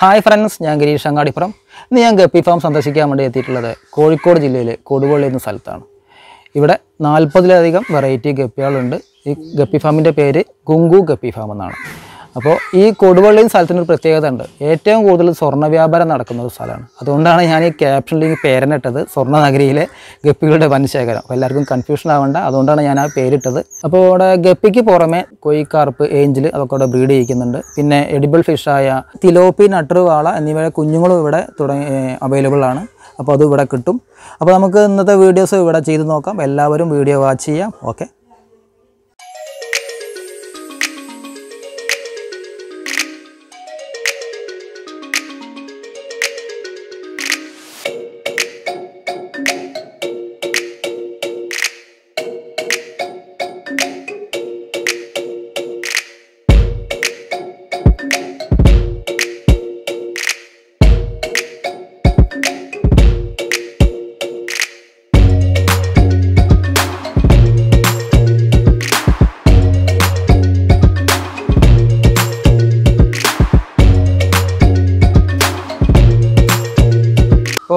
Hi friends ഞാൻ ഗിരീഷ് അങ്ങാടിപ്പുറം. ഇന്ന് ഞാൻ ഗപ്പി ഫാം സന്ദർശിക്കാൻ വേണ്ടി എത്തിയിട്ടുള്ളത് കോഴിക്കോട് ജില്ലയിലെ കൊടുവള്ളി എന്ന സ്ഥലത്താണ്. ഇവിടെ നാൽപ്പതിലധികം വെറൈറ്റി ഗപ്പികളുണ്ട്. ഈ ഗപ്പി ഫാമിന്റെ പേര് ഗുങ്കു ഗപ്പി ഫാം എന്നാണ്. അപ്പോൾ ഈ കൊടുവള്ളി സ്ഥലത്തിനൊരു പ്രത്യേകത ഉണ്ട് ഏറ്റവും കൂടുതൽ സ്വർണ വ്യാപാരം നടക്കുന്ന ഒരു സ്ഥലമാണ്. അതുകൊണ്ടാണ് ഞാൻ ഈ ക്യാപ്ഷനിൽ ഈ പേരിനിട്ടത് സ്വർണ നഗരിയിലെ ഗപ്പികളുടെ വനശേഖരം അപ്പോൾ എല്ലാവർക്കും കൺഫ്യൂഷൻ ആവേണ്ട. അതുകൊണ്ടാണ് ഞാൻ ആ പേരിട്ടത്. അപ്പോൾ ഇവിടെ ഗപ്പിക്ക് പുറമെ കൊയ്ക്കാർപ്പ് ഏഞ്ചിൽ അതൊക്കെ ഇവിടെ ബ്രീഡ് ചെയ്യിക്കുന്നുണ്ട്. പിന്നെ എഡിബിൾ ഫിഷായ തിലോപ്പി നട്ടറുവാള എന്നിവയുടെ കുഞ്ഞുങ്ങളും ഇവിടെ തുടങ്ങി അവൈലബിൾ ആണ്. അപ്പോൾ അത് ഇവിടെ കിട്ടും. അപ്പോൾ നമുക്ക് ഇന്നത്തെ വീഡിയോസ് ഇവിടെ ചെയ്ത് നോക്കാം. എല്ലാവരും വീഡിയോ വാച്ച് ചെയ്യാം. ഓക്കെ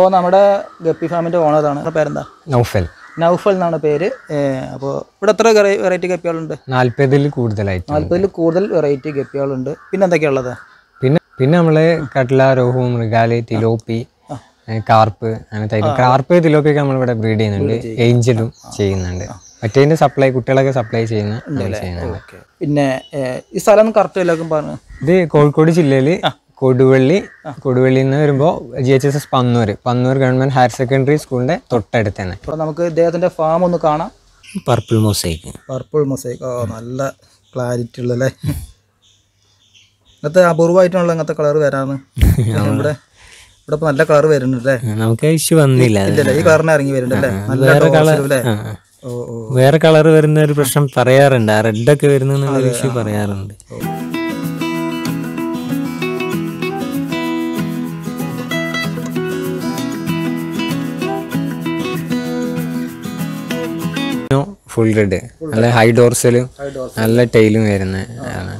ഇപ്പോൾ നമ്മുടെ ഗപ്പി ഫാമിന്റെ ഓണറാണ് പേരെന്താ? നൗഫൽ. നൗഫൽ എന്നാണ് പേര്. അപ്പോൾ ഇവിടെ എത്ര വെറൈറ്റി ഗപ്പികളുണ്ട്? നാൽപ്പതിൽ കൂടുതലായിട്ട് നാൽപ്പതിൽ കൂടുതൽ വെറൈറ്റി ഗപ്പികളുണ്ട്. പിന്നെ എന്തൊക്കെയാണ് ഉള്ളത്? പിന്നെ പിന്നെ നമ്മൾ കട്ല രോഹു മൃഗാൽ തിലോപ്പി കാർപ്പ് അങ്ങനത്തെ. കാർപ്പ് തിലോപ്പിയൊക്കെ നമ്മളിവിടെ ബ്രീഡ് ചെയ്യുന്നുണ്ട്. ഏഞ്ചലും ചെയ്യുന്നുണ്ട്. മറ്റേതിന്റെ സപ്ലൈ കുട്ടികളൊക്കെ സപ്ലൈ ചെയ്യുന്ന ചെയ്യുന്നുണ്ട്. പിന്നെ ഈ സ്ഥലം കറക്റ്റ് എല്ലാവർക്കും പറഞ്ഞു? ഇത് കോഴിക്കോട് ജില്ലയിൽ കൊടുവള്ളി കൊടുവള്ളിയിൽ നിന്ന് വരുമ്പോൾ G H S S Pannur. Pannur government higher secondary സ്കൂളിന്റെ തൊട്ടടുത്ത് തന്നെ അപ്പോൾ നമുക്ക് ഇദ്ദേഹത്തിന്റെ ഫാം ഒന്ന് കാണാം. പർപ്പിൾ മൊസൈക്ക് പർപ്പിൾ മൊസൈക്ക് ഓ നല്ല ക്ലാരിറ്റി ഉള്ളല്ലേ ഇങ്ങനത്തെ അപൂർവമായിട്ടുള്ള ഇങ്ങനത്തെ കളർ വരാന്ന്. ഇവിടെ ഇവിടെ ഇപ്പൊ നല്ല കളർ വരുന്നുണ്ട് നമുക്ക് ഇഷ്യൂ വന്നില്ല. ഈ കളറിന് ഇറങ്ങി വരുന്നുണ്ട് നല്ല കളർ അല്ലേ? ഓ ഓ. വേറെ കളർ വരുന്ന ഒരു പ്രശ്നം പറയാറുണ്ട്. ആ റെഡ് ഒക്കെ വരുന്ന ഇഷ്യൂ പറയാറുണ്ട്. ഫുൾ റെഡ് നല്ല ഹൈ ഡോർസലും നല്ല ടൈലും വരുന്ന ആണ്.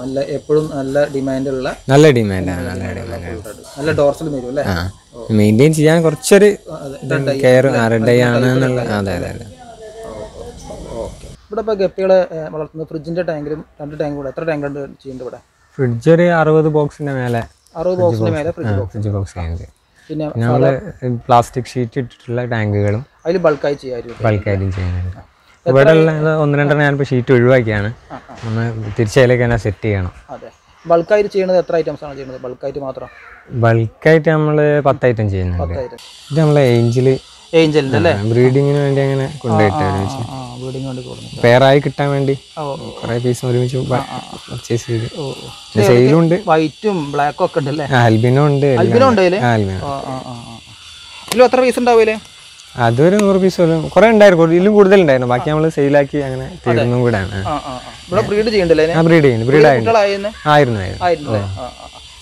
നല്ല എപ്പോഴും നല്ല ഡിമാൻഡ് ഉള്ള നല്ല ഡിമാൻഡാണ് നല്ല ഡിമാൻഡാണ് നല്ല ഡോർസൽ വരും അല്ലേ? മെയിന്റെയിൻ ചെയ്യാൻ കുറച്ചൊരു കെയർ റെഡ് ആണ് എന്നുള്ള അതെ അതെ അതെ. ഇവിടെ ഇപ്പോൾ ഗപ്പികളെ വളർത്തുന്ന ഫ്രിഡ്ജിന്റെ ടാങ്കിലും രണ്ട് ടാങ്കും കൂടെ എത്ര ടാങ്ക് ഉണ്ട് ചെയ്യുന്നുണ്ട് ഇവിടെ? ഫ്രിഡ്ജ് ഒരു അറുപത് ബോക്സിന്റെ മേലെ. അറുപത് ബോക്സിന്റെ മേലെ ഫ്രിഡ്ജ് ബോക്സ് ഫ്രിഡ്ജ് ബോക്സ് പിന്നെ പിന്നെ നമ്മൾ പ്ലാസ്റ്റിക് ഷീറ്റ് ഇട്ടിട്ടുള്ള ടാങ്കുകളും അതിൽ ബൾക്കായി ചെയ്യാമായിരുന്നു ബൾക്കായിട്ടും ചെയ്യുന്നുണ്ട് ഇവിടെ ഉള്ള ഒന്ന് രണ്ടെണ്ണം ഞാനിപ്പോൾ ഷീറ്റ് ഒഴിവാക്കിയാണ്. ഒന്ന് തിരിച്ചതിലേക്ക് തന്നെ സെറ്റ് ചെയ്യണം. അതെ. ബൾക്കായിട്ട് ചെയ്യുന്നത് എത്ര ഐറ്റംസ് ആണ് ചെയ്യുന്നത്? ബൾക്കായിട്ട് മാത്രം? ബൾക്കായിട്ട് നമ്മൾ പത്ത് ഐറ്റം ചെയ്യുന്നുണ്ട്. ഇത് നമ്മൾ ഏഞ്ചിൽ ഏഞ്ചലിന്റെ അല്ലേ? ബ്രീഡിങ്ങിന് വേണ്ടി അങ്ങനെ കൊണ്ടുപോയിട്ട് പെയറായി കിട്ടാൻ വേണ്ടി. കുറേ പീസ് ഒരുമിച്ച് പർച്ചേസ് ചെയ്ത്. ഓ സെയിലും ഉണ്ട്. വൈറ്റും ബ്ലാക്കും ഒക്കെ ഉണ്ട് അല്ലേ ആൽബിനോ ഉണ്ട് ആൽബിനോ ഉണ്ട് ആൽബിനോ. ഇതിലും എത്ര പീസ് ഉണ്ടാവില്ലേ അതൊരു നൂറ് പീസ് പോലും. കുറെ ഉണ്ടായിരുന്നു. ഇതിലും കൂടുതൽ ഉണ്ടായിരുന്നു ബാക്കി നമ്മൾ സെയിലാക്കി അങ്ങനെ തീർന്നും കൂടെ. ബ്രീഡ് ചെയ്യണ്ടല്ലേ ബ്രീഡ് ചെയ്യുന്നു ബ്രീഡ് ആയിരുന്നു? ആയിരുന്നു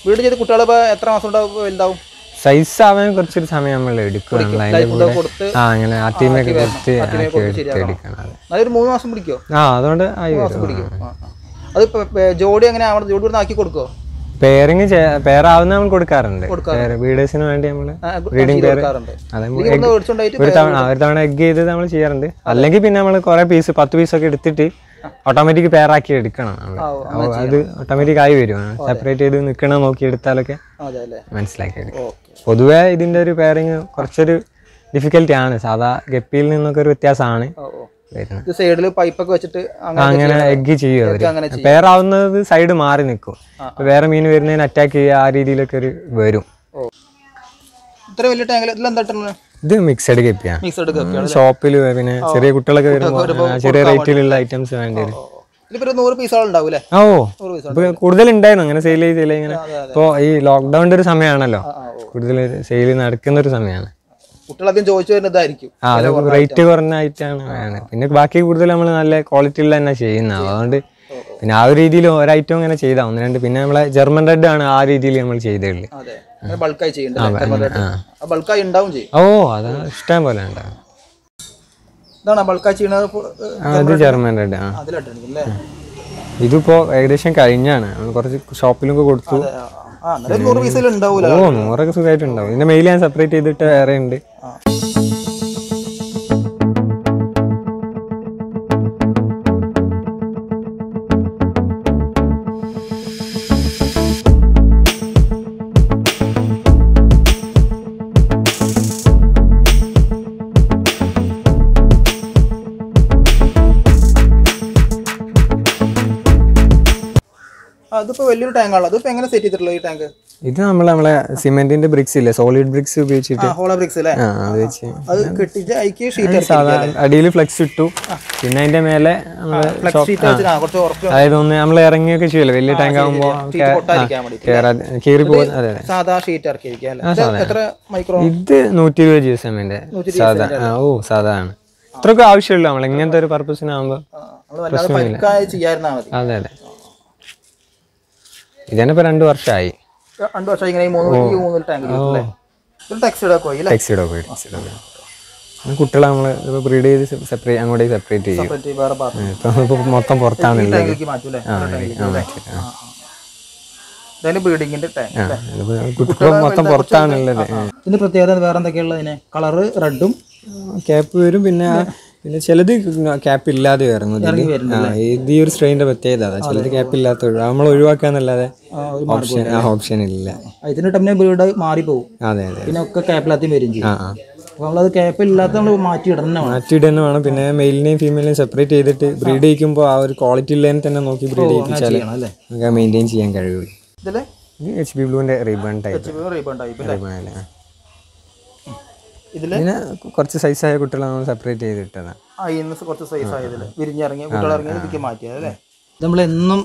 ബ്രീഡ് ചെയ്ത് കുട്ടികൾ എത്ര മാസം വലുതാവും? സൈസ് ആവാൻ കുറച്ചൊരു സമയം നമ്മൾ എടുക്കും. നമ്മൾ അതിന്റെ ലൈഫ് കൂടെ കൊടുത്ത് ആ അങ്ങനെ ആ ടീമൊക്കെ കുറച്ച് എടുക്കണം. അതൊരു മൂന്ന് മാസം പിടിക്കോ? ആ അതുകൊണ്ട് ആയി. അത് ജോഡി അങ്ങനെ ജോഡി ആക്കി കൊടുക്കോ പെയറിങ് പേരാവുന്ന നമ്മൾ കൊടുക്കാറുണ്ട്. വീഡേഴ്സിന് വേണ്ടി നമ്മൾ ബ്രീഡിംഗ് പേര് ഒരു തവണ ഒരു തവണ എഗ് ചെയ്ത് നമ്മൾ ചെയ്യാറുണ്ട്. അല്ലെങ്കിൽ പിന്നെ നമ്മൾ കുറെ പീസ് പത്ത് പീസൊക്കെ എടുത്തിട്ട് ഓട്ടോമാറ്റിക് പേരാക്കി എടുക്കണം അത് ഓട്ടോമാറ്റിക് ആയി വരും. സെപ്പറേറ്റ് ചെയ്ത് നിൽക്കണം നോക്കി എടുത്താലൊക്കെ മനസ്സിലാക്കി എടുക്കും. പൊതുവേ ഇതിന്റെ ഒരു പേരിങ് കുറച്ചൊരു ഡിഫിക്കൽറ്റി ആണ്. സാധാ ഗപ്പിയിൽ നിന്നൊക്കെ ഒരു വ്യത്യാസമാണ്. ഇത് സൈഡിൽ പൈപ്പൊക്കെ വെച്ചിട്ട് അങ്ങനെ എഗ് ചെയ്യും അങ്ങനെ സൈഡ് മാറി നിൽക്കും വേറെ മീൻ വരുന്നതിന് അറ്റാക്ക് ചെയ്യുക ആ രീതിയിലൊക്കെ ഒരു വരും. ഇത്ര വലിയ ടാങ്കിൽ ഇതിലെന്താ ഇത് മിക്സഡ് ഗപ്പിയാണ് മിക്സഡ് കപ്പിയാണ് ഷോപ്പിൽ പിന്നെ ചെറിയ കുട്ടികളൊക്കെ വരുമ്പോൾ ചെറിയ റേറ്റിലുള്ള ഐറ്റംസ് വേണ്ടി. വരും. ഓ കൂടുതൽ ഉണ്ടായിരുന്നു. അങ്ങനെ സെയിൽ ചെയ്ത് സെയിൽ ഇങ്ങനെ. ഇപ്പോ ഈ ലോക്ക്ഡൌണിന്റെ ഒരു സമയമാണല്ലോ. കൂടുതൽ സെയിൽ നടക്കുന്ന ഒരു സമയമാണ്. കുട്ടികളധികം ചോദിച്ചു വരുന്നതായിരിക്കും റേറ്റ് പിന്നെ ബാക്കി കൂടുതൽ നമ്മൾ നല്ല ക്വാളിറ്റി ഉള്ള തന്നെ ചെയ്യുന്നത്. അതുകൊണ്ട് പിന്നെ ആ ഒരു രീതിയിൽ ഒരൈറ്റം ഇങ്ങനെ ചെയ്താ ഒന്ന് രണ്ട്. പിന്നെ നമ്മളെ ജർമ്മൻ റെഡ് ആണ് ആ രീതിയിൽ നമ്മൾ ചെയ്തേള്ളു അതെ. ബൾക്കായി ചെയ്യേണ്ടത് ബൾക്കായി ഉണ്ടാവും ചെയ്യും. ഓ അത് ഇഷ്ടം പോലെ ഉണ്ടാവും ഇതാണ് ബൾക്കായി ചെയ്യണത്? ജർമ്മൻ റെഡ് ആ. ഇതിപ്പോ ഏകദേശം കഴിഞ്ഞാണ്. കുറച്ച് ഷോപ്പിലൊക്കെ കൊടുത്തു. ഓ നൂറൊക്കെ സുഖമായിട്ടുണ്ടാവും ഇതിന്റെ മെയിൽ ഞാൻ സെപ്പറേറ്റ് ചെയ്തിട്ട് വേറെ ഉണ്ട്. ആ, ഇതിപ്പോ വലിയൊരു ടാങ്കാണല്ലോ അതിപ്പോ എങ്ങനെ സെറ്റ് ചെയ്തിട്ടുള്ളത് ഈ ടാങ്ക് ഇത് നമ്മൾ നമ്മളെ സിമെന്റിന്റെ ബ്രിക്സ് ഇല്ലേ? സോളിഡ് ബ്രിക്സ് ഉപയോഗിച്ചിട്ട്. ഹോളോ ബ്രിക്സ് അല്ലേ അത് വെച്ച് അത് കെട്ടിട്ട് ഐക്യ ഷീറ്റ് സാധാരണ അടിയിൽ ഫ്ലെക്സ് ഇട്ടു. പിന്നെ അതിന്റെ മേലെ അതായത് ഒന്ന് നമ്മൾ ഇറങ്ങിയൊക്കെ ചെയ്യല്ലോ വലിയ ടാങ്ക് ആകുമ്പോ ഷീറ്റ് പൊട്ടാതിരിക്കാൻ വേണ്ടി കേറാ അതെ സാധാ ഷീറ്റ് എത്ര മൈക്രോ ഇത് നൂറ്റി ഇരുപത് ജി എമ്മിന്റെ സാധാ ഓ സാധാരണ ഇത്രയൊക്കെ ആവശ്യമുള്ളൂ നമ്മൾ ഇങ്ങനത്തെ ഒരു പർപ്പസിനാകുമ്പോ നമ്മൾ വല്ലാതെ പരിക്കായി ചെയ്യായിരുന്നാ മതി. അതെ അതെ. ഇതന്നെ ഇപ്പൊ രണ്ടു വർഷമായി രണ്ടു വർഷം ഇങ്ങനെ മൂന്ന് ടെക്സിഡോ കുട്ടികളെ ഇപ്പൊ ബ്രീഡ് ചെയ്ത് സെപ്പറേറ്റ് അങ്ങോട്ടേക്ക് സെപ്പറേറ്റ് ചെയ്യും. മൊത്തം പുറത്താണുള്ളത് ഇതിപ്പോ കുട്ടികൾ മൊത്തം പുറത്താണുള്ളത് ഇതിന്റെ പ്രത്യേകത വേറെ എന്തൊക്കെയുള്ള കളർ കളറ് റെഡും ക്യാപ്പ് വരും പിന്നെ പിന്നെ ചിലത് ക്യാപ്പ് ഇല്ലാതെ ഇറങ്ങും ഇത് ഈ ഒരു സ്ട്രെയിന്റെ പ്രത്യേകത അതാ. ചിലത് ക്യാപ്പ് ഇല്ലാത്ത നമ്മൾ ഒഴിവാക്കാന്നല്ലാതെ ഓപ്ഷൻ ആ ഓപ്ഷൻ ഇല്ല. ഇതിന്റെ ടൈമിനെ ബ്രീഡ് പോകും. അതെ അതെ. പിന്നെ ഒക്കെ ക്യാപ്പിലാத்தைയും വരും ചെയ്യും. ആ ആ. അപ്പൊ നമ്മളത് ക്യാപ്പ് ഇല്ലാത്ത നമ്മൾ മാറ്റി ഇടണം മാറ്റിയിട്ട് തന്നെ വേണം. പിന്നെ മെയിലിനെയും ഫീമെയിലിനെയും സെപ്പറേറ്റ് ചെയ്തിട്ട് ബ്രീഡ് ചെയ്യുമ്പോൾ ആ ഒരു ക്വാളിറ്റി ഉള്ളതിനെ തന്നെ നോക്കി ബ്രീഡ് ചെയ്യിപ്പിച്ചാൽ നമുക്ക് മെയിന്റെയിൻ ചെയ്യാൻ കഴിയുള്ളൂ. ഇതിൽ ഇത് H B ബ്ലൂവിന്റെ ribbon type ribbon type ribbon അല്ലേ? ഇതിൽ? പിന്നെ കുറച്ച് സൈസായ കുട്ടികളെ നമ്മൾ സെപ്പറേറ്റ് ചെയ്തിട്ടതാണ് ഇട്ടത്. കുറച്ച് സൈസ് ആയതിൽ വിരിഞ്ഞിറങ്ങി കുട്ടികളിറങ്ങി ഇതിക്ക് മാറ്റിയത് അല്ലേ? നമ്മൾ എന്നും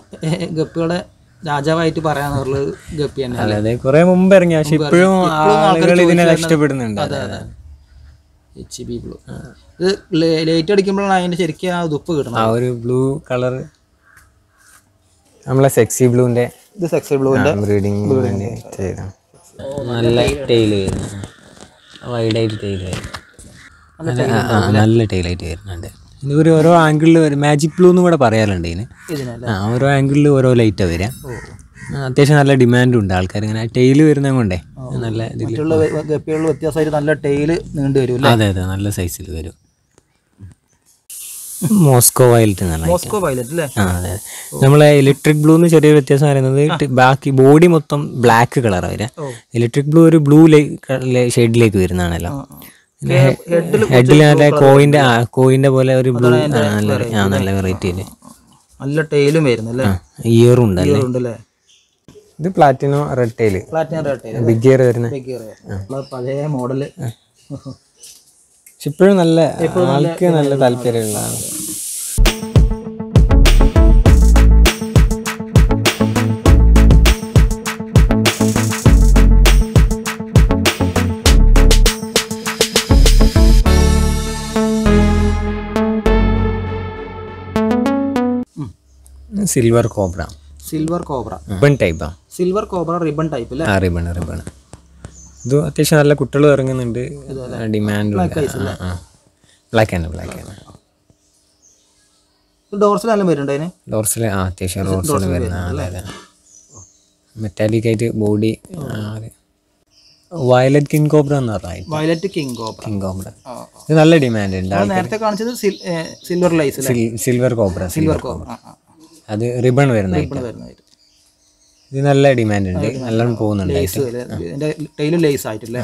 ഗപ്പികളെ രാജാവായിട്ട് പറയാന്നുള്ളത് ഗപ്പി തന്നെ അല്ലേ അതെ കുറെ മുമ്പ് ഇറങ്ങി പക്ഷെ ഇപ്പോഴും ആളുകൾ ഇതിനെ ഇഷ്ടപ്പെടുന്നുണ്ട് അതെ അതെ. എച്ച് ബി ബ്ലൂ ഇത് ലൈറ്റ് അടിക്കുമ്പോഴാണ് അതിന്റെ ശരിക്കും ആ ഉപ്പ് കിട്ടണം ആ ഒരു ബ്ലൂ കളർ നമ്മളെ സെക്സി ബ്ലൂന്റെ ഇത് സെക്സി വേണ്ടി ചെയ്ത. നല്ല ടെയിൽ വൈഡായിട്ട് ടെയിൽ നല്ല ടൈലായിട്ട് വരുന്നുണ്ട്. ഇത് ഒരു ഓരോ ആംഗിളിൽ വരും. മാജിക് ബ്ലൂ എന്നും കൂടെ പറയാറുണ്ട് ഇതിന്. ആ ഓരോ ആംഗിളിൽ ഓരോ ലൈറ്റാണ് വരിക അത്യാവശ്യം നല്ല ഡിമാൻഡും ഉണ്ട്. ആൾക്കാർ ഇങ്ങനെ ടൈൽ വരുന്നത് കൊണ്ടേ നല്ല ഗപ്പികളിൽ വ്യത്യാസമായിട്ട് നല്ല ടൈൽ നീണ്ടു വരും അല്ലേ? അതെ അതെ നല്ല സൈസിൽ വരും. മോസ്കോ വയലറ്റ് മോസ്കോ വയലറ്റ് അല്ലേ? അതെ. നമ്മളെ ഇലക്ട്രിക് ബ്ലൂന്ന് ചെറിയ വ്യത്യാസം പറയുന്നത് ബാക്കി ബോഡി മൊത്തം ബ്ലാക്ക് കളറാണ് വരിക ഇലക്ട്രിക് ബ്ലൂ ഒരു ബ്ലൂ ഷെയ്ഡിലേക്ക് വരുന്നതാണല്ലോ. ഹെഡിൽ നല്ല കോയിന്റെ കോയിന്റെ പോലെ ഒരു ബ്ലൂ നല്ല നല്ല വെറൈറ്റി നല്ല ടെയിലും വരുന്നു അല്ലേ? ഇയറും ഉണ്ടല്ലേ ഇത് platinum red tail. Platinum red tail big ear വരുന്ന പഴയ മോഡൽ. പക്ഷെ ഇപ്പോഴും നല്ല ആൾക്ക് നല്ല താല്പര്യമുള്ളതാണ്. Silver cobra silver cobra ribbon ടൈപ്പാ silver cobra ribbon type അല്ലേ ആ റിബൺ റിബൺ ഇത് അത്യാവശ്യം നല്ല കുട്ടികൾ ഇറങ്ങുന്നുണ്ട്. ഡിമാൻഡ് ബ്ലാക്ക് ആണ് ബ്ലാക്ക് ആണ്. ഡോർസിൽ നല്ല വരുന്നുണ്ട് അതിന്? ഡോർസിൽ ആ അത്യാവശ്യം ഡോർസിൽ വരുന്ന ആ, അതെ അതെ മെറ്റാലിക് ആയിട്ട് ബോഡി വയലറ്റ് കിങ് കോബ്ര എന്ന് പറഞ്ഞാൽ violet king cobra king cobra ഇത് നല്ല ഡിമാൻഡ് ഉണ്ട്. നേരത്തെ കാണിച്ചത് silver lace silver cobra silver cobra. അത് റിബൺ വരുന്ന ഇത് നല്ല ഡിമാൻഡ് ഉണ്ട്. നല്ലോണം പോകുന്നുണ്ട് ഇതിന്റെ ടൈലും ലേസ് ആയിട്ടില്ലേ?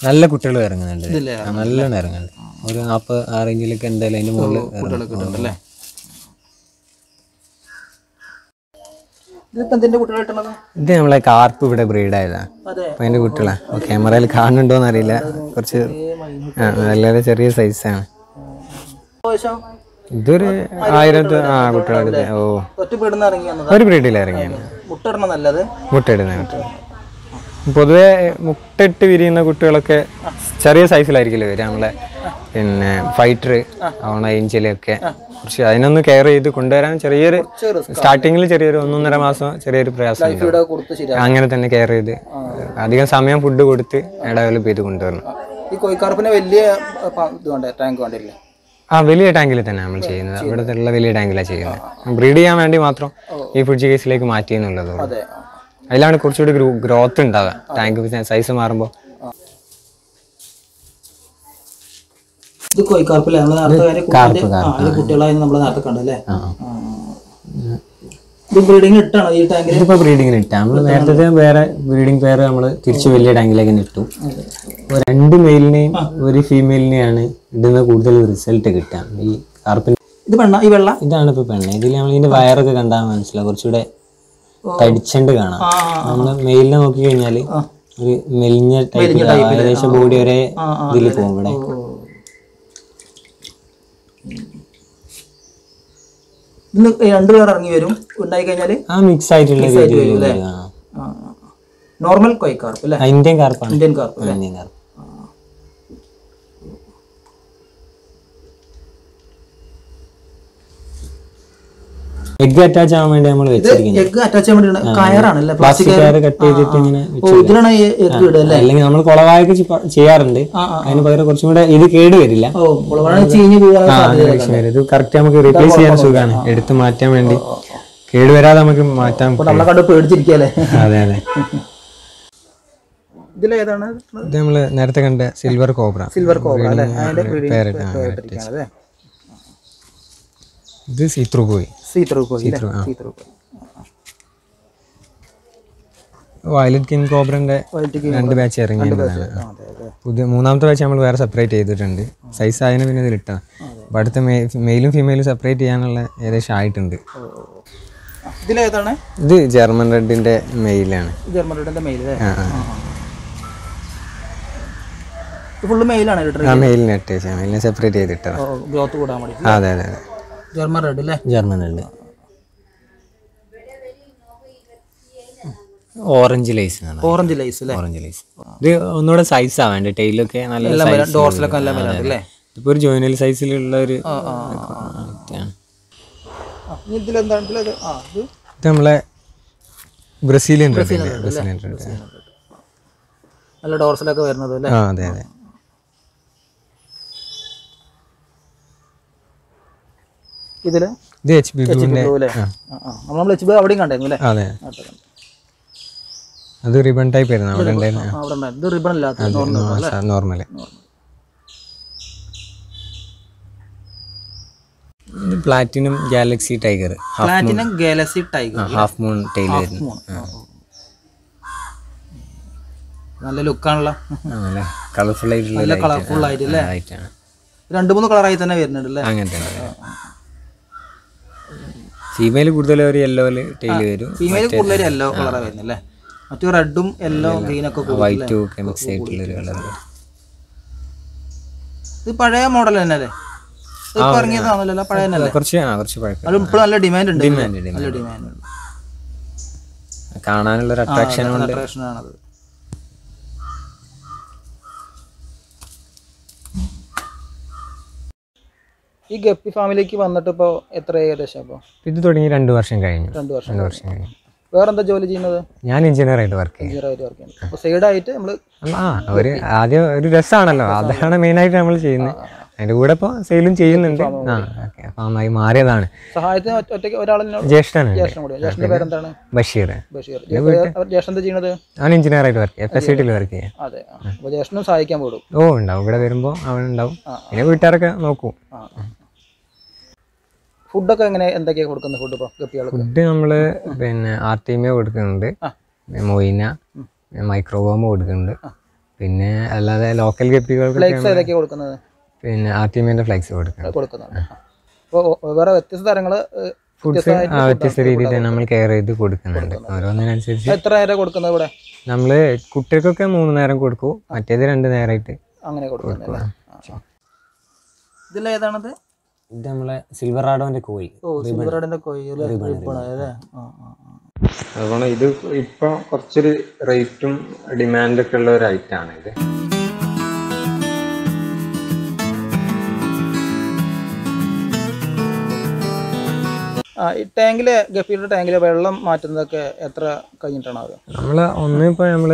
നല്ല കുട്ടികൾ ഇറങ്ങുന്നുണ്ട്. നല്ലോണം ഇറങ്ങുന്നുണ്ട്. ഒരു നാൽപ്പത് ആ റേഞ്ചിലൊക്കെ എന്തായാലും അതിന്റെ മുകളിൽ കുട്ടികളൊക്കെ ഇത് നമ്മളെ കാർപ്പ് ഇവിടെ ബ്രീഡ് ആയതാ. അതെ. അപ്പൊ അതിന്റെ കുട്ടികളാ. ക്യാമറയിൽ കാണുന്നുണ്ടോന്ന് അറിയില്ല. കുറച്ച് നല്ല വളരെ ചെറിയ സൈസാണ് ഇതൊരു ആയിരത്തി ആ കുട്ടികളൊക്കെ ഓ. ഒരു ബ്രീഡിൽ ഇറങ്ങിയാണ് നല്ലത്? മുട്ടയിടുന്ന പൊതുവെ മുട്ടയിട്ട് വിരിയുന്ന കുട്ടികളൊക്കെ ചെറിയ സൈസിലായിരിക്കില്ലേ വരിക നമ്മളെ പിന്നെ ഫൈറ്റർ ഓണ ഏഞ്ചലൊക്കെ. കുറച്ച് അതിനൊന്ന് കെയർ ചെയ്ത് കൊണ്ടുവരാൻ ചെറിയൊരു സ്റ്റാർട്ടിങ്ങിൽ ചെറിയൊരു ഒന്നൊന്നര മാസം ചെറിയൊരു പ്രയാസം അങ്ങനെ തന്നെ കെയർ ചെയ്ത് അധികം സമയം ഫുഡ് കൊടുത്ത് ഡെവലപ്പ് ചെയ്ത് കൊണ്ടുവരണം. ഈ കോഴിക്കാർപ്പിന് വലിയ ടാങ്ക് വേണ്ടില്ലേ? ആ വലിയ ടാങ്കിൽ തന്നെ നമ്മൾ ചെയ്യുന്നത്. ഇവിടുത്തെ ഉള്ള വലിയ ടാങ്കിലാണ് ചെയ്യുന്നത്. ബ്രീഡ് ചെയ്യാൻ വേണ്ടി മാത്രം ഈ ഫുഡ് കേസിലേക്ക് മാറ്റി എന്നുള്ളത് അതെ. അതിലാണ് കുറച്ചുകൂടി ഗ്രോത്ത് ഉണ്ടാവുക. ടാങ്ക് സൈസ് മാറുമ്പോൾ ഇത് കോഴിക്കാർപ്പില്ലേ നമ്മൾ നേരത്തെ കുട്ടികളായിരുന്നു നമ്മൾ നേരത്തെ കണ്ടല്ലേ ഇതിപ്പോ ബ്രീഡിങ്ങിന് ഇട്ട നമ്മൾ നേരത്തെ വേറെ ബ്രീഡിംഗ് പെയർ നമ്മൾ തിരിച്ച് വലിയ ടാങ്കിലേക്ക് തന്നെ ഇട്ടു. രണ്ട് മെയിലിനെയും ഒരു ഫീമെയിലിനെയാണ് ഇടുന്ന കൂടുതൽ റിസൾട്ട് കിട്ടാൻ. ഈ കാർപ്പിൻ ഇത് പെണ്ണ? ഈ വെള്ള? ഇതാണ് ഇപ്പൊ പെണ്ണ. ഇതിൽ നമ്മൾ ഇതിന്റെ വയറൊക്കെ കണ്ടാൽ മനസ്സിലാവും. കുറച്ചുകൂടെ തടിച്ചണ്ട് കാണാം. നമ്മൾ നമ്മൾ മെയിലിനെ നോക്കി കഴിഞ്ഞാൽ ഒരു മെലിഞ്ഞ ടൈപ്പ് ഏകദേശം ബോഡി ഒരേ ഇതിൽ പോകും ഇവിടെ. ഇന്ന് രണ്ട് കളർ ഇറങ്ങി വരും. ഉണ്ടായി കഴിഞ്ഞാൽ മിക്സ് ആയിട്ടുള്ള. നോർമൽ കോയ് അല്ലേ? ആ, ഇന്ത്യൻ കാർപ്പ് ഇന്ത്യൻ കാർപ്പ് അല്ലേ? Indian carp. എഗ് അറ്റാച്ച് ആവാൻ വേണ്ടി നമ്മൾ വെച്ചിരിക്കുന്നത്. എഗ് അറ്റാച്ച് ചെയ്യാൻ വേണ്ടി പ്ലാസ്റ്റിക് കയർ കട്ട് ചെയ്തിട്ട് ഇങ്ങനെ എഗ് ഇടുക അല്ലേ? അല്ലെങ്കിൽ നമ്മൾ കുളവായൊക്കെ ചെയ്യാറുണ്ട്. അതിന് പകരം കുറച്ചും കൂടെ ഇത് കേട് വരില്ല. ഇത് കറക്റ്റ് നമുക്ക് റീപ്ലേസ് ചെയ്യാൻ സുഖമാണ് എടുത്ത് മാറ്റാൻ വേണ്ടി. കേട് വരാതെ നമുക്ക് മാറ്റാൻ നമ്മളെ കണ്ട് പേടിച്ചിരിക്കല്ലേ അതെ അതെ. ഇതിലേതാണ്? ഇത് നമ്മൾ നേരത്തെ കണ്ട സിൽവർ കോബ്ര സിൽവർ കോബ്ര അല്ലേ? അതിന്റെ ഇത് സീത്രൂ പോയി. See through see through violet king കോബ്രന്റെ രണ്ട് ബാച്ച് ഇറങ്ങി പുതിയ മൂന്നാമത്തെ ബാച്ച് നമ്മൾ വേറെ സെപ്പറേറ്റ് ചെയ്തിട്ടുണ്ട്. സൈസ് ആയതിനെ പിന്നെ ഇതിലിട്ടാ അപ്പൊ അടുത്ത മെയിലും ഫീമെയിലും സെപ്പറേറ്റ് ചെയ്യാനുള്ള ഏകദേശം ആയിട്ടുണ്ട്. ഇത് ജർമ്മൻ റെഡിന്റെ മെയിലാണ് ജർമ്മൻ റെഡിന്റെ മെയിൽ ഫുള്ള് മെയിലാണ് മെയിലിനെ ഇട്ടേച്ചാ മെയിലിനെ സെപ്പറേറ്റ് ചെയ്തിട്ടാ ഗ്രോത്ത് കൂടാൻ വേണ്ടി അതെ അതെ അതെ. ജർമ്മൻ റെഡ് അല്ലേ German red orange lace orange lace അല്ലേ ഓറഞ്ച് ലൈസ് ഇത് ഒന്നുകൂടെ സൈസ് ആവാണ്ട് ടൈലൊക്കെ നല്ല ഡോർസിലൊക്കെ നല്ല വരാം അല്ലേ ഇപ്പൊ ഒരു ജോയിനൽ സൈസിലുള്ള ഒരു ഇത് നമ്മളെ ബ്രസീലിയൻ ബ്രസീലിയൻ നല്ല ഡോർസിലൊക്കെ വരുന്നത് അല്ലേ? അതെ അതെ. ഇതിൽ? നമ്മൾ എച്ച് ബി അവിടെയും കണ്ടായിരുന്നു അല്ലേ? അതെ. റിബൺ ടൈപ്പ് ആയിരുന്നു അവിടെ ഇത് റിബൺ ഇല്ലാത്ത normal platinum galaxy tiger platinum galaxy tiger half moon tail വരുന്നു. നല്ല ലുക്കാണല്ലോ കളർഫുൾ ആയിട്ടുള്ള നല്ല കളർഫുൾ ആയിട്ട് അല്ലേ? രണ്ട് മൂന്ന് കളറായി തന്നെ വരുന്നുണ്ട് അല്ലേ? അങ്ങനെ ഫീമെയിൽ കൂടുതൽ ഒരു യെല്ലോ ടൈൽ വരും. ഫീമെയിൽ കൂടുതൽ യെല്ലോ കളറാണ് വരുന്നത് അല്ലേ മറ്റു റെഡും യെല്ലോ ഗ്രീൻ ഒക്കെ വൈറ്റും ഒക്കെ മിക്സ് ആയിട്ടുള്ള ഒരു കളർ ഇത് പഴയ മോഡൽ തന്നെ അല്ലേ ഇത് ഇപ്പൊ ഇറങ്ങിയതാണല്ലോ പഴയ തന്നെ കുറച്ച് ആ കുറച്ച് പഴക്കം. അത് നല്ല ഡിമാൻഡ് ഉണ്ട്. ഡിമാൻഡ് നല്ല ഡിമാൻഡ് കാണാനുള്ള ഒരു അട്രാക്ഷൻ ഉണ്ട്. അട്രാക്ഷൻ ആണത്. ഈ ഗപ്പി ഫാമിലേക്ക് വന്നിട്ട് ഇപ്പോൾ എത്ര ഏകദേശം അപ്പോൾ ഇത് തുടങ്ങി രണ്ട് വർഷം കഴിഞ്ഞു. രണ്ട് വർഷം രണ്ട് വർഷം കഴിഞ്ഞു. വേറെന്താ ജോലി ചെയ്യുന്നത്? ഞാൻ എഞ്ചിനീയർ ആയിട്ട് വർക്ക് ചെയ്യും എഞ്ചിനീയറായിട്ട് വർക്ക് ചെയ്യുന്നത് അപ്പോൾ സൈഡായിട്ട് നമ്മൾ ആ ഒരു ആദ്യം ഒരു രസമാണല്ലോ അതാണ് മെയിനായിട്ട് നമ്മൾ ചെയ്യുന്നത്. അതിന്റെ കൂടെ ഇപ്പോൾ സെയിലും ചെയ്യുന്നുണ്ട്. ആ ഫാമായി മാറിയതാണ്. സഹായത്തിന് ഒറ്റയ്ക്ക് ഒരാളെന്നോട് ജ്യേഷ്ഠനാണ്. ജ്യേഷ്ഠന്റെ പേരെന്താണ്? ബഷീർ. ബഷീർ. ജ്യേഷ്ഠൻ എന്താ ചെയ്യുന്നത്? അവൻ എഞ്ചിനീയർ ആയിട്ട് വർക്ക് എഫ് എസ് വർക്ക് ചെയ്യാം അതെ അപ്പോൾ ജ്യേഷ്ഠനും സഹായിക്കാൻ പോകും ഓ ഉണ്ടാവും. ഇവിടെ വരുമ്പോൾ അവൻ ഉണ്ടാവും. പിന്നെ വീട്ടുകാരൊക്കെ നോക്കും. ഫുഡൊക്കെ എങ്ങനെ എന്തൊക്കെയാണ് കൊടുക്കുന്നത് ഫുഡ് ഇപ്പോൾ ഗപ്പികൾക്ക് ഫുഡ് നമ്മൾ പിന്നെ ആർട്ടിമിയ കൊടുക്കുന്നുണ്ട്. മൊയിന മൈക്രോവോമ് കൊടുക്കുന്നുണ്ട്. പിന്നെ അല്ലാതെ ലോക്കൽ ഗപ്പികൾക്ക് കൊടുക്കുന്നത്? പിന്നെ ആർട്ടിമിയുടെ ഫ്ലെക്സ് കൊടുക്കുന്നത് വേറെ വ്യത്യസ്ത തരങ്ങൾ ഫുഡ്സ് വ്യത്യസ്ത രീതിയിൽ നമ്മൾ കെയർ ചെയ്ത് കൊടുക്കുന്നുണ്ട്. ഓരോന്നിനനുസരിച്ച് എത്ര നേരം കൊടുക്കുന്നത് ഇവിടെ? നമ്മൾ കുട്ടികൾക്കൊക്കെ മൂന്ന് നേരം കൊടുക്കും മറ്റേത് രണ്ട് നേരമായിട്ട് അങ്ങനെ കൊടുക്കുന്നു ഇതിലേതാണത് ഇത് നമ്മളെ സിൽവർ റാഡോന്റെ കോഴി ഓ ആ ആ ആ. അതുകൊണ്ട് ഇത് ഇപ്പൊ കുറച്ചൊരു റേറ്റും ഡിമാൻഡൊക്കെ ഉള്ള ഒരു ഐറ്റാണ് ഇത്. ആ ഈ ടാങ്കിലെ ഗപ്പിയുടെ ടാങ്കിലെ വെള്ളം മാറ്റുന്നതൊക്കെ എത്ര കഴിഞ്ഞിട്ടാണ് അത് നമ്മൾ ഒന്ന് ഇപ്പൊ നമ്മൾ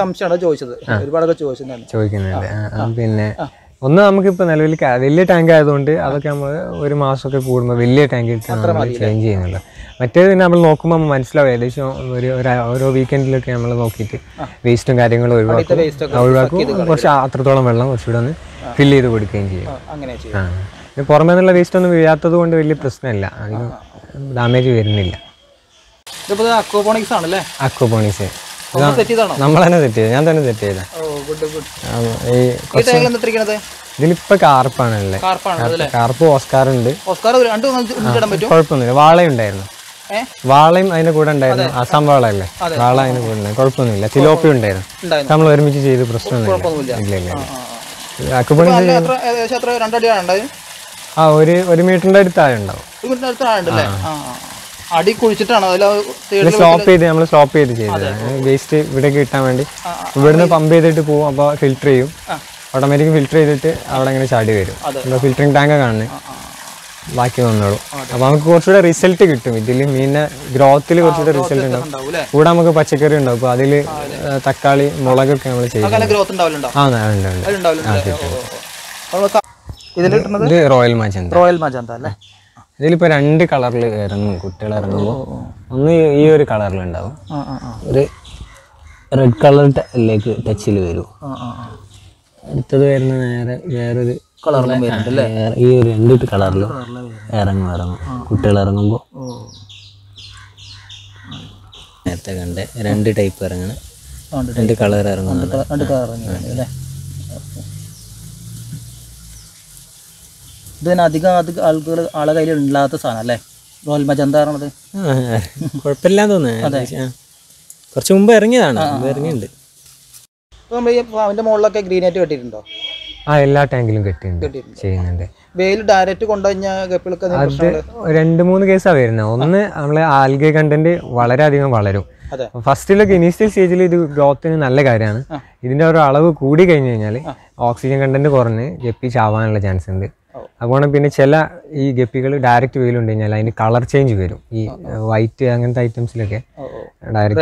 സംശയമാണ് ചോദിച്ചത്? ഒരുപാടൊക്കെ ചോദിച്ചിട്ടുണ്ടായിരുന്നു. ചോദിക്കുന്നുണ്ട്. പിന്നെ ഒന്ന് നമുക്കിപ്പോൾ നിലവിൽ വലിയ ടാങ്ക് ആയതുകൊണ്ട് അതൊക്കെ നമ്മൾ ഒരു മാസമൊക്കെ കൂടുമ്പോൾ വലിയ ടാങ്ക് ചേഞ്ച് ചെയ്യുന്നുണ്ട്. മറ്റേത് പിന്നെ നമ്മൾ നോക്കുമ്പോൾ നമ്മൾ മനസ്സിലാവും ഏകദേശം ഒരു ഓരോ വീക്കെൻഡിലൊക്കെ നമ്മൾ നോക്കിയിട്ട് വേസ്റ്റും കാര്യങ്ങളും ഒഴിവാക്കും. ഒഴിവാക്കും. കുറച്ച് അത്രത്തോളം വെള്ളം കുറച്ചുകൂടെ ഒന്ന് ഫില്ല് ചെയ്ത് കൊടുക്കുകയും ചെയ്യും. ആ പിന്നെ പുറമേ നിന്നുള്ള വേസ്റ്റ് ഒന്നും വീഴാത്തത് കൊണ്ട് വലിയ പ്രശ്നമില്ല. അതിന് ഡാമേജ് വരുന്നില്ല. അക്വപോണിക്സ് ആണല്ലേ? അക്വപോണിക്സ് തന്നെ സെറ്റ് ചെയ്ത് ഞാൻ തന്നെ സെറ്റ് ചെയ്ത ഈ ഇതിലിപ്പോ കാർപ്പാണല്ലേ കാർപ്പ് ഓസ്കാർ ഉണ്ട് കുഴപ്പമൊന്നുമില്ല. വാളയുണ്ടായിരുന്നു വാളയും അതിന്റെ കൂടെ ഉണ്ടായിരുന്നു. അസം വാളയല്ലേ വാള അതിന്റെ കൂടെ ഉണ്ടായിരുന്നു. കുഴപ്പമൊന്നുമില്ല. തിലോപ്പി ഉണ്ടായിരുന്നു. നമ്മൾ ഒരുമിച്ച് ചെയ്ത് പ്രശ്നമൊന്നുമില്ല. ഇല്ല ഇല്ല ആ. അക്കുപണി ഒരു ഒരു മീറ്ററിന്റെ അടുത്ത് താഴെ ഉണ്ടാവും അടി കുഴിച്ചിട്ടാണ് അതിൽ സ്റ്റോപ്പ് ചെയ്ത് നമ്മൾ സ്റ്റോപ്പ് ചെയ്ത് ചെയ്തത്. വേസ്റ്റ് ഇവിടേക്ക് കിട്ടാൻ വേണ്ടി. ഇവിടുന്ന് പമ്പ് ചെയ്തിട്ട് പോകും അപ്പോൾ ഫിൽറ്റർ ചെയ്യും. ഓട്ടോമാറ്റിക് ഫിൽറ്റർ ചെയ്തിട്ട് അവിടെ ഇങ്ങനെ ചാടി വരും. ഫിൽറ്ററിങ് ടാങ്ക് കാണുന്നത്. ബാക്കി വന്നോളൂ. അപ്പോൾ നമുക്ക് കുറച്ചുകൂടെ റിസൾട്ട് കിട്ടും. ഇതിൽ മീനിന്റെ ഗ്രോത്തിൽ കുറച്ചുകൂടെ റിസൾട്ട് ഉണ്ടാവും. കൂടെ നമുക്ക് പച്ചക്കറി ഉണ്ടാവും. അപ്പൊ അതിൽ തക്കാളി മുളകൊക്കെ നമ്മൾ ചെയ്യും നല്ല ഗ്രോത്ത് ഉണ്ടാവില്ലുണ്ടോ ആ ഉണ്ട് ഉണ്ട് അതിലുണ്ടാവില്ല ഇതിൽ കിട്ടുന്നത് ഇത് റോയൽ മജന്ത റോയൽ മജന്ത അല്ലേ? ഇതിലിപ്പോൾ രണ്ട് കളറിൽ ഇറങ്ങും കുട്ടികൾ ഇറങ്ങുമ്പോൾ ഒന്ന് ഈ ഒരു ആ ഒരു റെഡ് കളർ ടല്ലേക്ക് ടച്ചിൽ വരും. അടുത്തത് വരുന്ന നേരെ വേറൊരു കളറിലും ഈ ഒരു രണ്ട് കളറിലും ഇറങ്ങും ഇറങ്ങും. കുട്ടികൾ ഇറങ്ങുമ്പോൾ നേരത്തെ കണ്ടേ രണ്ട് ടൈപ്പ് ഇറങ്ങണം. രണ്ട് കളർ ഇറങ്ങുന്നുണ്ട് രണ്ട് കളർ അല്ലേ? ഇതിന് അധികം അധികം ആളുകൾ ആളെ കയ്യിൽ ഇല്ലാത്ത സാധനം അല്ലേ? റോയൽ മജന്ത പറയണത് കുഴപ്പമില്ലാന്ന് തോന്നുന്നു. കുറച്ച് മുമ്പ് ഇറങ്ങിയതാണ്. ഇറങ്ങിയിട്ടുണ്ട്. നമ്മൾ ഈ അതിന്റെ മുകളിലൊക്കെ ഗ്രീൻ ആയിട്ട് കെട്ടിയിട്ടുണ്ടോ? ആ എല്ലാ ടാങ്കിലും കെട്ടിയിട്ടുണ്ട്. ചെയ്യുന്നുണ്ട്. വെയിൽ ഡയറക്റ്റ് കൊണ്ടുകഴിഞ്ഞാൽ എന്തെങ്കിലും പ്രശ്നങ്ങൾ രണ്ട് മൂന്ന് കേസാണ് വരുന്നത് ഒന്ന് നമ്മളെ ആൽഗെ കണ്ടന്റ് വളരെയധികം വളരും. ഫസ്റ്റിലൊക്കെ ഇനീഷ്യൽ സ്റ്റേജിൽ ഇത് ഗ്രോത്തിന് നല്ല കാര്യമാണ്. ഇതിന്റെ ഒരു അളവ് കൂടി കഴിഞ്ഞു കഴിഞ്ഞാൽ ഓക്സിജൻ കണ്ടന്റ് കുറഞ്ഞ് ഗപ്പി ചാവാനുള്ള ചാൻസ് ഉണ്ട്. അതുകൊണ്ട് പിന്നെ ചില ഈ ഗപ്പികൾ ഡയറക്റ്റ് വെയിലുണ്ട് കഴിഞ്ഞാൽ അതിന് കളർ ചേഞ്ച് വരും. ഈ വൈറ്റ് അങ്ങനത്തെ ഐറ്റംസിലൊക്കെ ഡയറക്റ്റ്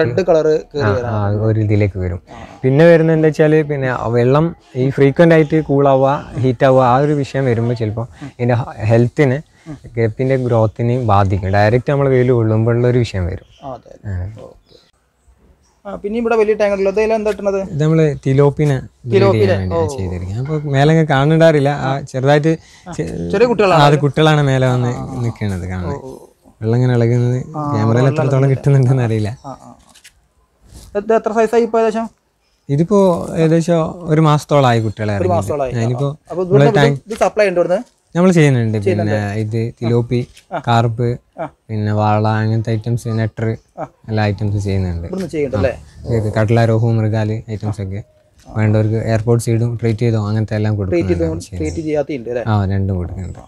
ആ, ഒരു ഇതിലേക്ക് വരും. പിന്നെ വരുന്നത് എന്താ വെച്ചാൽ പിന്നെ വെള്ളം ഈ ഫ്രീക്വന്റ് ആയിട്ട് കൂളാവുക ഹീറ്റ് ആവുക ആ ഒരു വിഷയം വരുമ്പോൾ ചിലപ്പോൾ ഇതിന്റെ ഹെൽത്തിന് ഗപ്പിന്റെ ഗ്രോത്തിനെയും ബാധിക്കും. ഡയറക്റ്റ് നമ്മൾ വെയിൽ കൊള്ളുമ്പോഴുള്ള ഒരു വിഷയം വരും. പിന്നെ ഇവിടെ വലിയ ടാങ്ക് ഉള്ളത് അതെല്ലാം എന്താ ഇട്ടണത്? ഇത് നമ്മൾ തിലോപ്പിനെ അപ്പൊ മേലെ കാണണ്ടാറില്ല ആ ചെറുതായിട്ട് ചെറിയ കുട്ടികളാണ് അത് കുട്ടികളാണ് മേലെ വന്ന് നിക്കണത് കാണുന്നത് വെള്ളം ഇങ്ങനെ ഇളകുന്നത് ക്യാമറയിൽ എത്രത്തോളം കിട്ടുന്നുണ്ടെന്ന് അറിയില്ല. എത്ര സൈസായി ഏകദേശം? ഇതിപ്പോ ഏകദേശം ഒരു മാസത്തോളായി കുട്ടികളെ. മാസത്തോളമായി. ഞാനിപ്പോ സപ്ലൈ ഉണ്ട് നമ്മൾ ചെയ്യുന്നുണ്ട്. പിന്നെ ഇത് തിലോപ്പി കാർപ്പ് പിന്നെ വാള അങ്ങനത്തെ ഐറ്റംസ് നെട്ടർ എല്ലാ ഐറ്റംസ് ചെയ്യുന്നുണ്ട്. കടല രോഹു മൃഗാൽ ഐറ്റംസ് ഒക്കെ വേണ്ടവർക്ക് എയർപോർട്ട് സീഡും ട്രീറ്റ് ചെയ്തോ അങ്ങനത്തെ എല്ലാം കൊടുക്കുന്നുണ്ട് അല്ലേ? ആ രണ്ടും കൊടുക്കുന്നുണ്ട്.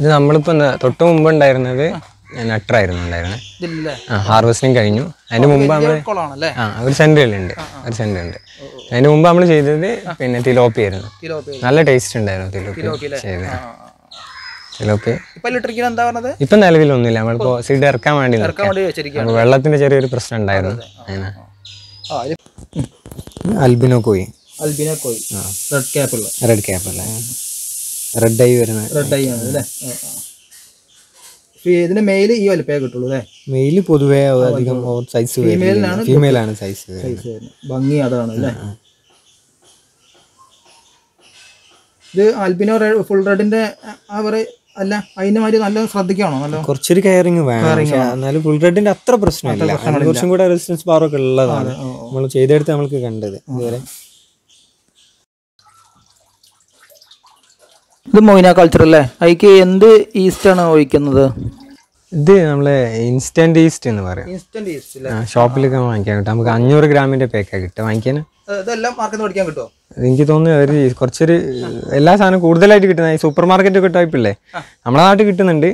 ഇത് നമ്മളിപ്പോ എന്താ തൊട്ട് മുമ്പ് ഉണ്ടായിരുന്നത് നട്ടറായിരുന്നു ഉണ്ടായിരുന്നത് ഹാർവസ്റ്റിംഗ് കഴിഞ്ഞു. അതിന് മുമ്പ് നമ്മൾ ആ ഒരു സെന്റർ ഉണ്ട്. ഒരു സെന്റർ ഉണ്ട്. അതിന് മുമ്പ് നമ്മൾ ചെയ്തത് പിന്നെ തിലോപ്പി ആയിരുന്നു. നല്ല ടേസ്റ്റ് ഉണ്ടായിരുന്നു തിലോപ്പി ഇപ്പൊ നിലവിലൊന്നുമില്ല. നമ്മളിപ്പോ സീഡ് ഇറക്കാൻ വേണ്ടി വെള്ളത്തിന്റെ ചെറിയൊരു പ്രശ്നം ഉണ്ടായിരുന്നു. അങ്ങനെ albino koi albino koi red cap red cap അല്ലേ റെഡ് ഐ വരുന്ന റെഡ് ഐ ആണ് അല്ലേ? ഇതിന്റെ മെയിൽ ഈ വലിപ്പേ കിട്ടുള്ളൂ അല്ലേ? മെയിൽ പൊതുവേ അധികം സൈസ് ഫീമെയിലാണ് ഫീമെയിലാണ് സൈസ്. ഭംഗി അതാണ് അല്ലേ? ഇത് അൽബിനോ ഫുൾ റെഡിന്റെ അല്ല അതിന്റെ മാതിരി നല്ല ശ്രദ്ധിക്കണോ? നല്ല കുറച്ചൊരു കെയറിങ് വേണം. പക്ഷേ എന്നാലും ഫുൾ റെഡിന്റെ അത്ര പ്രശ്നമില്ല. കുറച്ചും കൂടെ റെസിസ്റ്റൻസ് പവർ ഒക്കെ ഉള്ളതാണ്. നമ്മൾ ചെയ്തെടുത്ത് നമ്മൾക്ക് കണ്ടത്. ഇതുവരെ ഇത് മൊയിന കൾച്ചർ അല്ലേ? അതിക്ക് എന്ത് ഈസ്റ്റ് ആണ് ഒഴിക്കുന്നത്? ഇത് നമ്മളെ ഇൻസ്റ്റന്റ് ഈസ്റ്റ് എന്ന് പറയും. ഇൻസ്റ്റന്റ് ഈസ്റ്റ് ഷോപ്പിലൊക്കെ വാങ്ങിക്കാൻ കിട്ടും. നമുക്ക് അഞ്ഞൂറ് ഗ്രാമിന്റെ പേക്കാ കിട്ടും വാങ്ങിക്കാൻ ഇതെല്ലാം മാർക്കറ്റ് മേടിക്കാൻ കിട്ടുമോ എനിക്ക് തോന്നുന്നു ഒരു കുറച്ചൊരു എല്ലാ സാധനവും കൂടുതലായിട്ട് കിട്ടുന്ന ഈ സൂപ്പർ മാർക്കറ്റ് ഒക്കെ ടൈപ്പില്ലേ നമ്മുടെ നാട്ടിൽ കിട്ടുന്നുണ്ട്.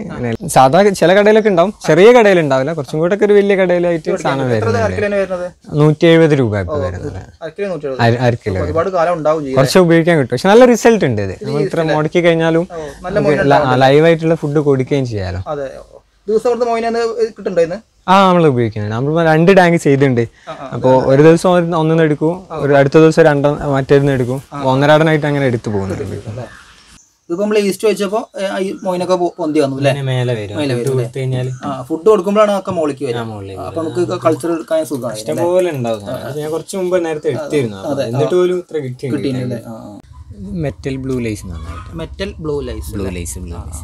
സാധാ ചില കടയിലൊക്കെ ഉണ്ടാവും. ചെറിയ കടയിൽ ഉണ്ടാവില്ല. കുറച്ചും കൂടെ ഒക്കെ ഒരു വലിയ കടയിലായിട്ട് സാധനം വരുന്നത്? നൂറ്റി എഴുപത് രൂപ ഇപ്പൊ വരുന്നത്. അരക്കിലോ കുറച്ച് ഉപയോഗിക്കാൻ കിട്ടും. പക്ഷെ നല്ല റിസൾട്ട് ഉണ്ട് ഇത്. നമ്മൾ ഇത്ര മുടക്കി കഴിഞ്ഞാലും നല്ല ലൈവ് ആയിട്ടുള്ള ഫുഡ് കൊടുക്കുകയും ചെയ്യാലോ. ദിവസം അവിടുത്തെ മൊയിന കിട്ടുന്നുണ്ടോ ഇന്ന്? ആ നമ്മൾ ഉപയോഗിക്കുന്നുണ്ട്. നമ്മൾ രണ്ട് ടാങ്ക് ചെയ്തിട്ടുണ്ട്. അപ്പോൾ ഒരു ദിവസം ഒന്നും ഒന്നിന്ന് എടുക്കും. ഒരു അടുത്ത ദിവസം രണ്ട മറ്റേന്ന് എടുക്കും. ഒന്നരാടനായിട്ട് അങ്ങനെ എടുത്തു പോകുന്നുണ്ട്. ഇതിപ്പോ നമ്മൾ ഈസ്റ്റ് വെച്ചപ്പോ മോയിനൊക്കെ പൊന്തി വന്നു അല്ലേ? മേലെ വരും. മേലെ വരും ഫുഡ് കൊടുക്കുമ്പോഴാണ് ഒക്കെ മോളിക്ക് വരും അപ്പൊ നമുക്ക് കൾച്ചർ എടുക്കാൻ സുഖമായി ഇഷ്ടംപോലെ ഉണ്ടാവും. ഞാൻ കുറച്ച് മുമ്പ് നേരത്തെ എടുത്തിരുന്നു. എന്നിട്ട് പോലും ഇത്ര metal blue lace metal blue lace blue lace blue lace.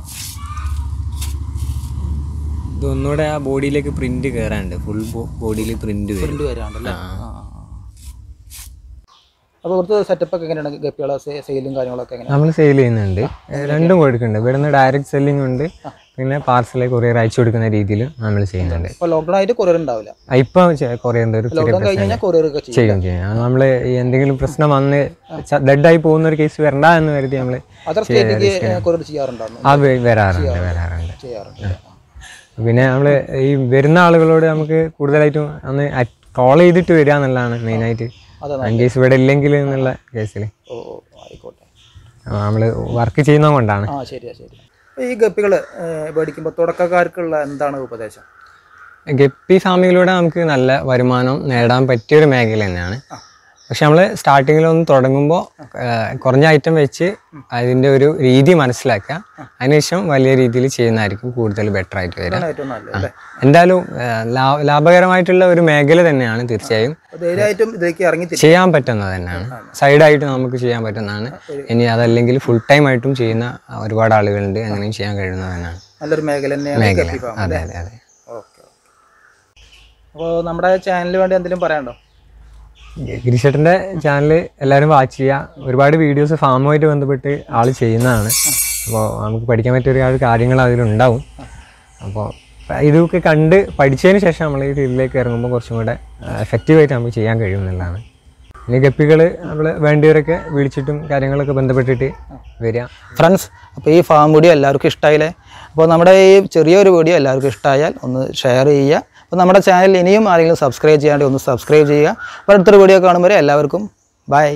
ഇത് ഒന്നുകൂടെ ആ ബോഡിയിലേക്ക് പ്രിന്റ് കയറാണ്ട് ഫുൾ ബോഡിയിൽ പ്രിന്റ് പ്രിന്റ് വരാണ്ടല്ലേ അപ്പോൾ ഇവിടുത്തെ സെറ്റപ്പ് ഒക്കെ എങ്ങനെയാണ്? ഗപ്പികളെ സെയിലും കാര്യങ്ങളൊക്കെ എങ്ങനെയാണ്? നമ്മൾ സെയിൽ ചെയ്യുന്നുണ്ട്. രണ്ടും കൊടുക്കുന്നുണ്ട് ഇവിടുന്ന് ഡയറക്റ്റ് സെല്ലിംഗ് ഉണ്ട്. പിന്നെ പാർസൽ കൊറിയർ അയച്ചു കൊടുക്കുന്ന രീതിയിൽ നമ്മൾ ചെയ്യുന്നുണ്ട്. ഇപ്പോൾ ലോക്ക്ഡൗൺ ആയിട്ട് കൊറിയർ ഉണ്ടാവില്ല? ഇപ്പം കൊറിയറിന്റെ ഒരു ചെയ്യും. ചെയ്യും നമ്മൾ എന്തെങ്കിലും പ്രശ്നം വന്ന് ഡെഡ് ആയി പോകുന്ന ഒരു കേസ് വരണ്ട എന്ന് കരുതി നമ്മൾ വ- വരാറുണ്ട് വരാറുണ്ട്. ചെയ്യാറുണ്ട്. പിന്നെ നമ്മൾ ഈ വരുന്ന ആളുകളോട് നമുക്ക് കൂടുതലായിട്ടും അന്ന് കോൾ ചെയ്തിട്ട് വരിക എന്നുള്ളതാണ് മെയിനായിട്ട് കേസ് ഇവിടെ ഇല്ലെങ്കിൽ എന്നുള്ള കേസിൽ നമ്മൾ വർക്ക് ചെയ്യുന്നത് കൊണ്ടാണ്. ഈ ഗപ്പികൾ മേടിക്കുമ്പോൾ തുടക്കക്കാർക്കുള്ള എന്താണ് ഉപദേശം? ഗപ്പി ഫാമിങ്ങിലൂടെ നമുക്ക് നല്ല വരുമാനം നേടാൻ പറ്റിയൊരു മേഖല തന്നെയാണ്. പക്ഷെ നമ്മൾ സ്റ്റാർട്ടിങ്ങിലൊന്ന് തുടങ്ങുമ്പോൾ കുറഞ്ഞ ഐറ്റം വെച്ച് അതിന്റെ ഒരു രീതി മനസ്സിലാക്കുക. അതിനുശേഷം വലിയ രീതിയിൽ ചെയ്യുന്നതായിരിക്കും കൂടുതൽ ബെറ്റർ ആയിട്ട് വരിക. എന്തായാലും ലാഭകരമായിട്ടുള്ള ഒരു മേഖല തന്നെയാണ് തീർച്ചയായും. ചെയ്യാൻ പറ്റുന്നത് തന്നെയാണ്. സൈഡായിട്ട് നമുക്ക് ചെയ്യാൻ പറ്റുന്നതാണ്. ഇനി അതല്ലെങ്കിൽ ഫുൾ ടൈം ആയിട്ടും ചെയ്യുന്ന ഒരുപാട് ആളുകളുണ്ട്. അങ്ങനെയും ചെയ്യാൻ കഴിയുന്നത് തന്നെയാണ്. നല്ലൊരു മേഖല അതെ അതെ അപ്പോൾ നമ്മുടെ ചാനലിന് വേണ്ടി എന്തെങ്കിലും പറയാനുണ്ടോ? ഗിരിശേട്ടന്റെ ചാനൽ എല്ലാവരും വാച്ച് ചെയ്യുക. ഒരുപാട് വീഡിയോസ് ഫാമുമായിട്ട് ബന്ധപ്പെട്ട് ആൾ ചെയ്യുന്നതാണ്. അപ്പോൾ നമുക്ക് പഠിക്കാൻ പറ്റിയ ഒരുപാട് കാര്യങ്ങൾ അതിലുണ്ടാവും. അപ്പോൾ ഇതൊക്കെ കണ്ട് പഠിച്ചതിന് ശേഷം നമ്മൾ ഈ ഫീൽഡിലേക്ക് ഇറങ്ങുമ്പോൾ കുറച്ചും കൂടെ എഫക്റ്റീവായിട്ട് നമുക്ക് ചെയ്യാൻ കഴിയും എന്നുള്ളതാണ്. ഇനി ഗപ്പികൾ നമ്മൾ വേണ്ടിയവരൊക്കെ വിളിച്ചിട്ടും കാര്യങ്ങളൊക്കെ ബന്ധപ്പെട്ടിട്ട് വരിക. ഫ്രണ്ട്സ് അപ്പോൾ ഈ ഫാം വീഡിയോ എല്ലാവർക്കും ഇഷ്ടമായില്ലേ അപ്പോൾ നമ്മുടെ ഈ ചെറിയൊരു വീഡിയോ എല്ലാവർക്കും ഇഷ്ടമായാൽ ഒന്ന് ഷെയർ ചെയ്യുക. അപ്പോൾ നമ്മുടെ ചാനൽ ഇനിയും ആരെങ്കിലും സബ്സ്ക്രൈബ് ചെയ്യാണ്ട് ഒന്ന് സബ്സ്ക്രൈബ് ചെയ്യുക. അപ്പോൾ അടുത്തൊരു വീഡിയോ കാണുമ്പോൾ എല്ലാവർക്കും ബൈ